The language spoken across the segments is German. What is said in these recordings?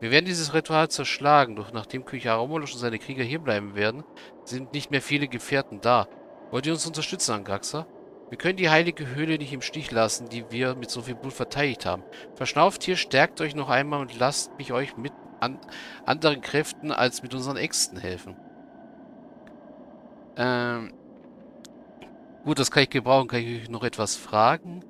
Wir werden dieses Ritual zerschlagen, doch nachdem König Aromolosch und seine Krieger hierbleiben werden, sind nicht mehr viele Gefährten da. Wollt ihr uns unterstützen, Angraxa? Wir können die heilige Höhle nicht im Stich lassen, die wir mit so viel Blut verteidigt haben. Verschnauft hier, stärkt euch noch einmal und lasst mich euch mit an anderen Kräften als mit unseren Äxten helfen. Ähm, gut, das kann ich gebrauchen. Kann ich euch noch etwas fragen?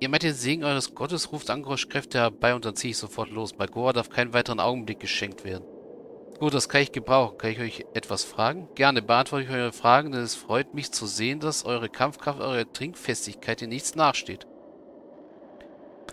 Ihr meint den Segen eures Gottes, ruft Kräfte herbei und dann ziehe ich sofort los. Magora darf keinen weiteren Augenblick geschenkt werden. Gut, das kann ich gebrauchen. Kann ich euch etwas fragen? Gerne beantworte ich eure Fragen, denn es freut mich zu sehen, dass eure Kampfkraft, eure Trinkfestigkeit in nichts nachsteht.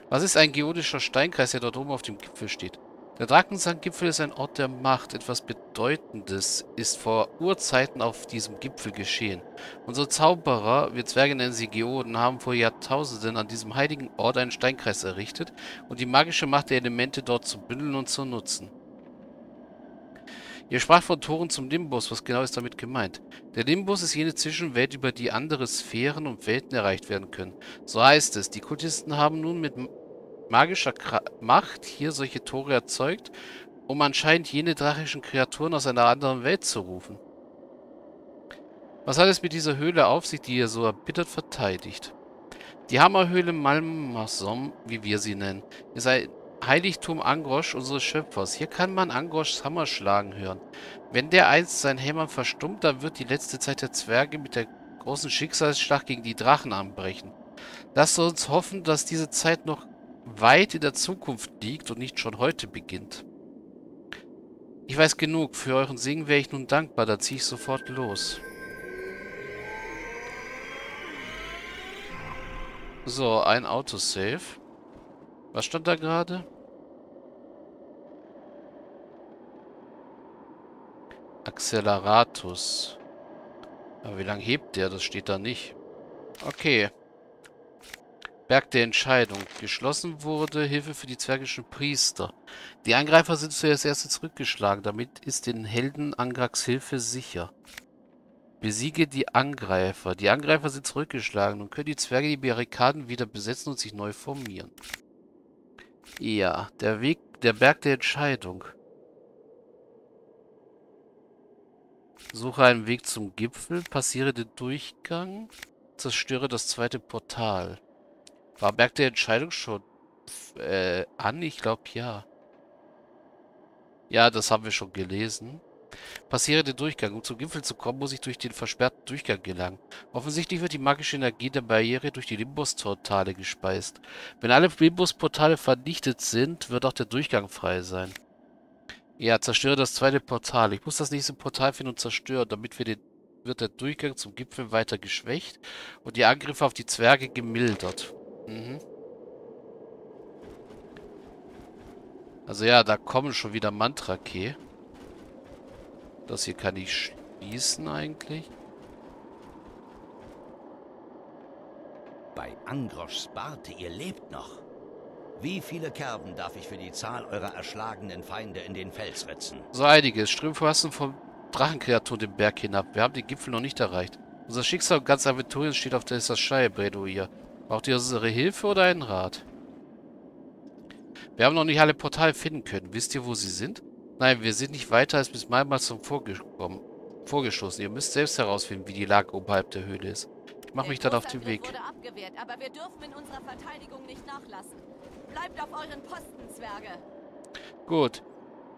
Was ist ein geodischer Steinkreis, der dort oben auf dem Gipfel steht? Der Drakensandgipfel ist ein Ort der Macht. Etwas Bedeutendes ist vor Urzeiten auf diesem Gipfel geschehen. Unsere Zauberer, wir Zwerge nennen sie Geoden, haben vor Jahrtausenden an diesem heiligen Ort einen Steinkreis errichtet und die magische Macht der Elemente dort zu bündeln und zu nutzen. Ihr sprach von Toren zum Limbus. Was genau ist damit gemeint? Der Limbus ist jene Zwischenwelt, über die andere Sphären und Welten erreicht werden können. So heißt es. Die Kultisten haben nun mit magischer Kra Macht hier solche Tore erzeugt, um anscheinend jene drachischen Kreaturen aus einer anderen Welt zu rufen. Was hat es mit dieser Höhle auf sich, die ihr so erbittert verteidigt? Die Hammerhöhle Malmasom, wie wir sie nennen, ist ein Heiligtum Angrosch unseres Schöpfers. Hier kann man Angroschs Hammer schlagen hören. Wenn der einst sein Hämmern verstummt, dann wird die letzte Zeit der Zwerge mit der großen Schicksalsschlacht gegen die Drachen anbrechen. Lasst uns hoffen, dass diese Zeit noch weit in der Zukunft liegt und nicht schon heute beginnt. Ich weiß genug. Für euren Segen wäre ich nun dankbar. Da ziehe ich sofort los. So, ein Autosave. Was stand da gerade? Acceleratus. Aber wie lange hebt der? Das steht da nicht. Okay. Berg der Entscheidung. Geschlossen wurde Hilfe für die zwergischen Priester. Die Angreifer sind zuerst erst zurückgeschlagen. Damit ist den Helden Angrax Hilfe sicher. Besiege die Angreifer. Die Angreifer sind zurückgeschlagen und können die Zwerge die Barrikaden wieder besetzen und sich neu formieren. Ja, der Weg, der Berg der Entscheidung. Suche einen Weg zum Gipfel, passiere den Durchgang, zerstöre das zweite Portal. War Berg der Entscheidung schon äh, an? Ich glaube ja. Ja, das haben wir schon gelesen. Passiere den Durchgang. Um zum Gipfel zu kommen, muss ich durch den versperrten Durchgang gelangen. Offensichtlich wird die magische Energie der Barriere durch die Limbus-Portale gespeist. Wenn alle Limbus-Portale vernichtet sind, wird auch der Durchgang frei sein. Ja, zerstöre das zweite Portal. Ich muss das nächste Portal finden und zerstören, damit wir den wird der Durchgang zum Gipfel weiter geschwächt und die Angriffe auf die Zwerge gemildert. Mhm. Also ja, da kommen schon wieder Mantra-Key. Das hier kann ich schließen eigentlich. Bei Angroschs Barte, ihr lebt noch. Wie viele Kerben darf ich für die Zahl eurer erschlagenen Feinde in den Fels ritzen? So einiges. Strömfassen vom Drachenkreatur den Berg hinab. Wir haben den Gipfel noch nicht erreicht. Unser Schicksal ganz Aventurien steht auf der Schei, Bredo Braucht ihr unsere Hilfe oder einen Rat? Wir haben noch nicht alle Portale finden können. Wisst ihr, wo sie sind? Nein, wir sind nicht weiter als bis mehrmals zum Vorgekommen, vorgestoßen. Ihr müsst selbst herausfinden, wie die Lage oberhalb der Höhle ist. Ich mache mich dann auf den Weg. Wurde abgewehrt, aber wir dürfen in unserer Verteidigung nicht nachlassen. Bleibt auf euren Posten, Zwerge. Gut.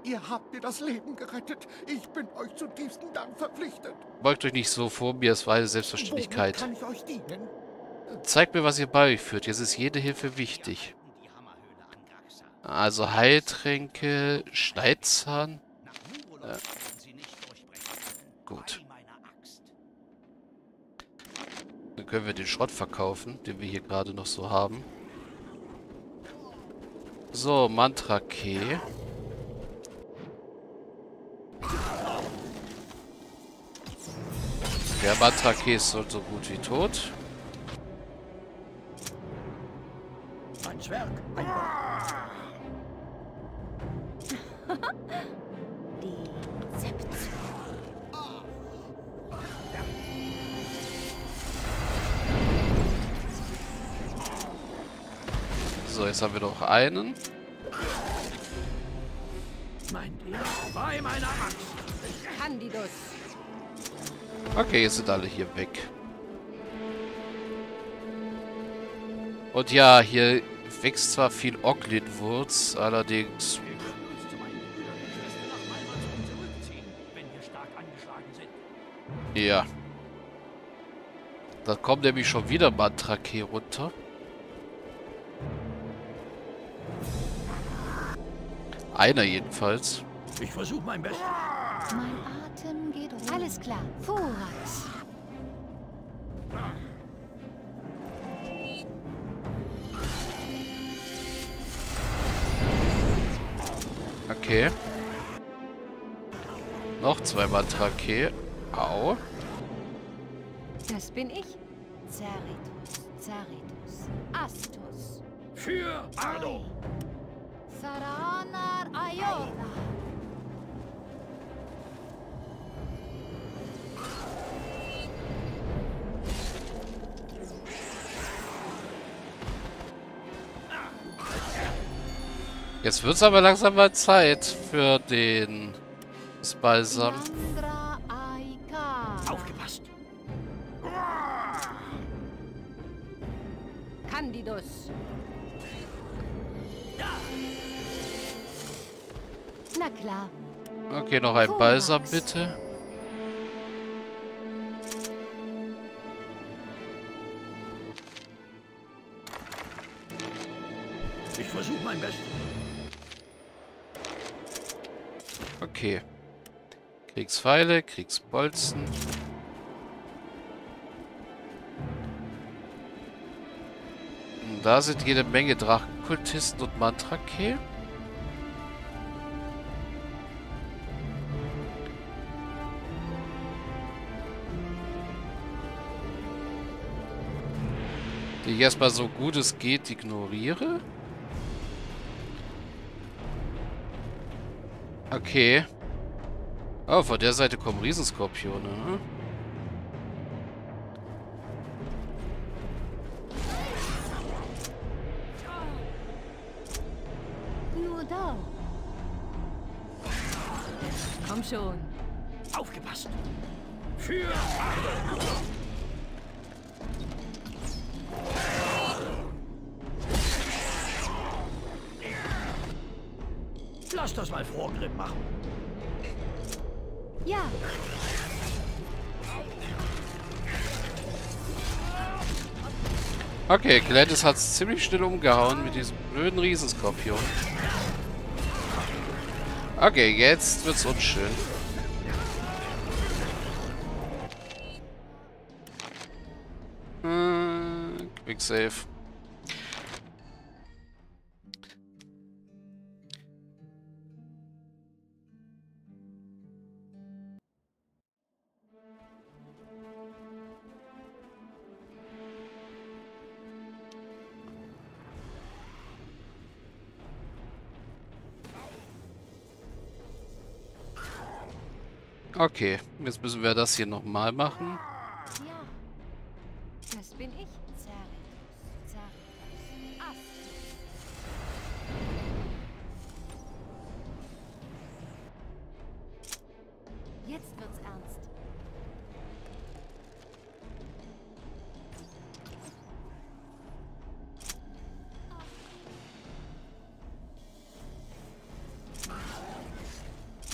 Ihr habt mir das Leben gerettet. Ich bin euch zu tiefsten Dank verpflichtet. Beugt euch nicht so vor mir, es war eine Selbstverständlichkeit. Womit kann ich euch dienen? Zeigt mir, was ihr bei euch führt. Jetzt ist jede Hilfe wichtig. Also Heiltränke, Schneidzahn. Äh, gut. Dann können wir den Schrott verkaufen, den wir hier gerade noch so haben. So, Mantra-Key. Der Mantra-Key ist so gut wie tot. Ein Zwerg, ein Die Seption. So, jetzt haben wir noch einen. Meint ihr? Bei meiner Axt. Candidus. Okay, jetzt sind alle hier weg. Und ja, hier wächst zwar viel Ocklinwurz, allerdings... Ja. Da kommt nämlich schon wieder Mantrake runter. Einer jedenfalls. Ich versuche mein Bestes. Mein Atem geht um. Alles klar. Vorax. Okay. Noch zwei Mantrake. Au. Das bin ich. Zeritus. Zeritus. Astus. Für Ardo. Saranar Ayora. Jetzt wird es aber langsam mal Zeit für den Balsam. Aufgepasst. Candidus. Na klar. Okay, noch ein Balsam bitte. Ich versuche mein Bestes. Okay. Kriegspfeile, Kriegsbolzen. Und Da sind jede Menge Drachenkultisten und Mantrake. Die ich erstmal so gut es geht ignoriere. Okay. Oh, von der Seite kommen Riesenskorpione. Ne? Nur da. Komm schon. Aufgepasst. Für Ardo. Lass das mal Vorgriff machen. Ja. Okay, Gladys hat es ziemlich schnell umgehauen mit diesem blöden Riesenskorpion. Okay, jetzt wird's unschön. Hm, Quick Save. Okay, jetzt müssen wir das hier nochmal machen. Ja. Das bin ich. Jetzt wird's ernst.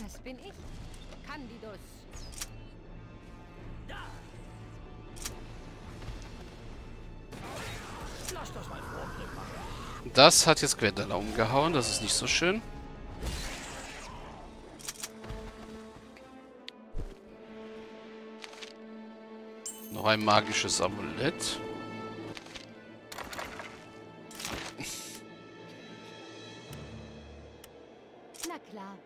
Das bin ich. Candidus. Lass das mal Vorgriff machen. Das hat jetzt Gwendala umgehauen, das ist nicht so schön. Noch ein magisches Amulett. Na klar.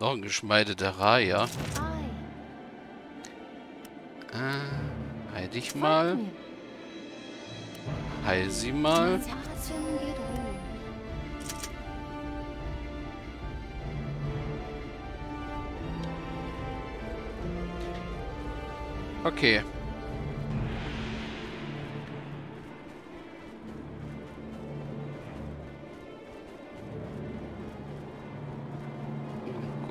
Noch ein Geschmeide der Raya. Äh, heil dich mal. Heil sie mal. Okay.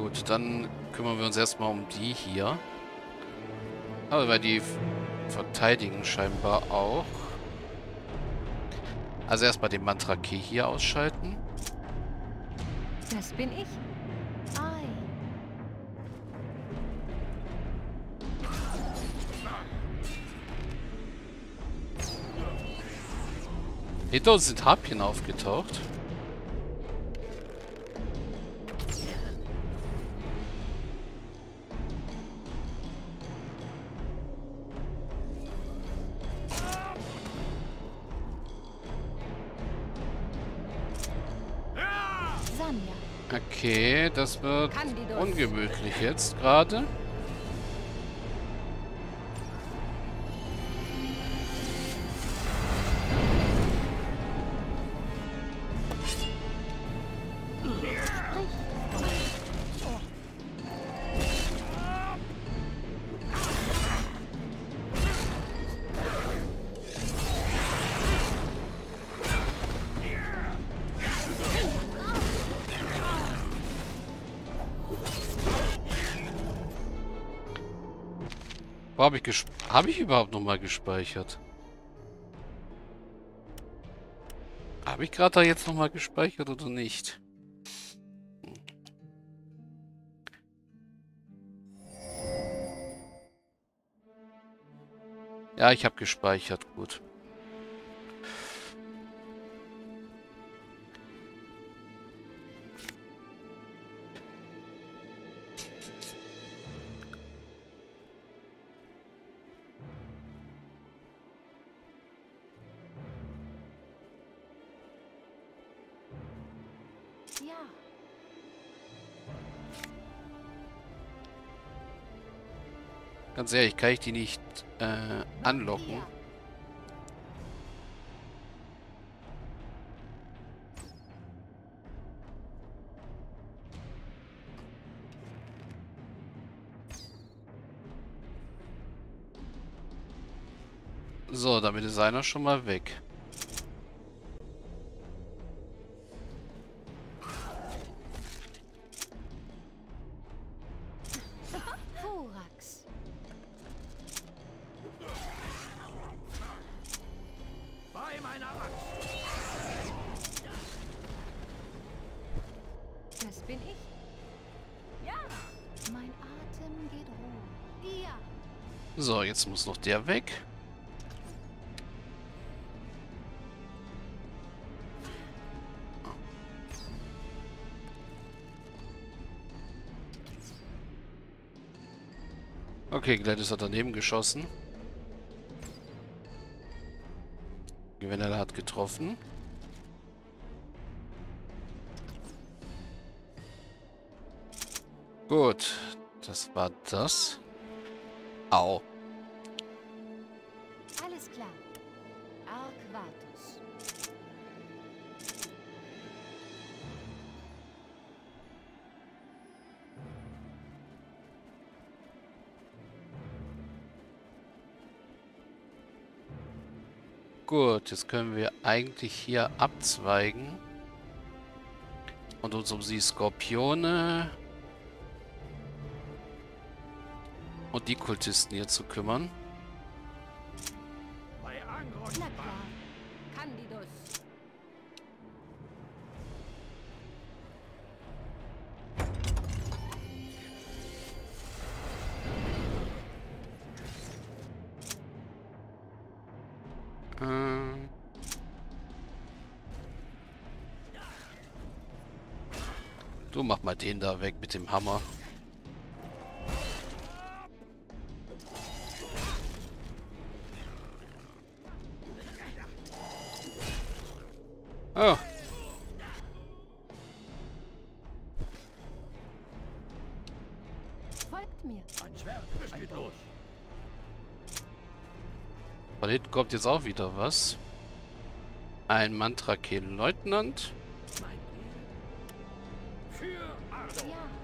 Gut, dann kümmern wir uns erstmal um die hier. Aber weil die verteidigen scheinbar auch. Also erstmal den Mantra Key hier ausschalten. Das bin ich. Ei. Hinter uns sind Harpien aufgetaucht. Okay, das wird ungemütlich jetzt gerade. Wo habe ich Habe ich überhaupt nochmal gespeichert? Habe ich gerade da jetzt nochmal gespeichert oder nicht? Ja, ich habe gespeichert. Gut. Ganz ehrlich, kann ich die nicht äh, anlocken? So, damit ist einer schon mal weg. Bin ich. Ja. Mein Atem geht hoch. Ja. So, jetzt muss noch der weg. Okay, Gladys hat daneben geschossen. Gewinner hat getroffen. Gut, das war das. Au. Alles klar. Arquatus. Gut, jetzt können wir eigentlich hier abzweigen. Und uns um die Skorpione und die Kultisten hier zu kümmern. Ähm. Du mach mal den da weg mit dem Hammer. Oh, Folgt mir. Ein Schwert. Es geht los. von hinten kommt jetzt auch wieder was. Ein Ziel. Für Ardor. Ja.